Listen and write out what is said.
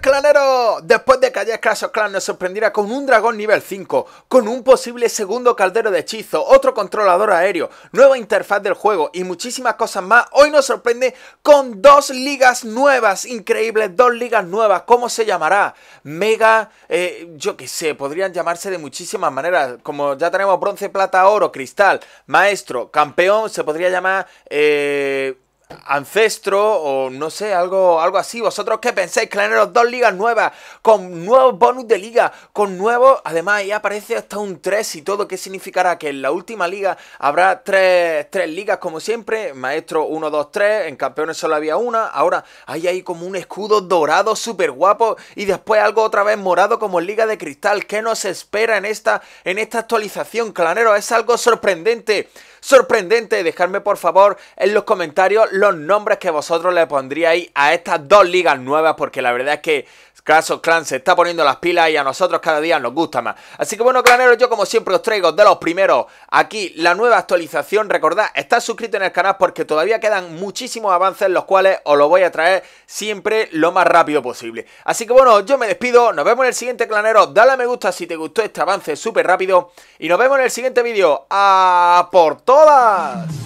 clanero! Después de que ayer Clash of Clans nos sorprendiera con un dragón nivel 5, con un posible segundo caldero de hechizo, otro controlador aéreo, nueva interfaz del juego y muchísimas cosas más, hoy nos sorprende con dos ligas nuevas, increíbles, dos ligas nuevas. ¿Cómo se llamará? Mega, eh, yo qué sé, podrían llamarse de muchísimas maneras, como ya tenemos bronce, plata, oro, cristal, maestro, campeón, se podría llamar... Eh, ancestro o no sé, algo, algo así. ¿Vosotros qué pensáis? Claneros, dos ligas nuevas, con nuevos bonus de liga, con nuevos... Además, ahí aparece hasta un 3 y todo. ¿Qué significará? Que en la última liga habrá tres, tres ligas como siempre. Maestro 1, 2, 3. En campeones solo había una. Ahora hay ahí como un escudo dorado súper guapo. Y después algo otra vez morado como en Liga de Cristal. ¿Qué nos espera en esta, en esta actualización? Clanero, es algo sorprendente sorprendente. Dejadme por favor en los comentarios los nombres que vosotros le pondríais a estas dos ligas nuevas, porque la verdad es que Clash Clan se está poniendo las pilas y a nosotros cada día nos gusta más. Así que bueno, claneros, yo como siempre os traigo de los primeros aquí la nueva actualización. Recordad, estar suscrito en el canal porque todavía quedan muchísimos avances los cuales os los voy a traer siempre lo más rápido posible. Así que bueno, yo me despido, nos vemos en el siguiente clanero. Dale a me gusta si te gustó este avance súper rápido y nos vemos en el siguiente vídeo. ¡A por todas!